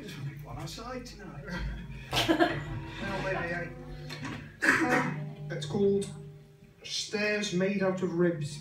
there's only one outside tonight. well, maybe I. Um, it's called Stairs Made Out of Ribs.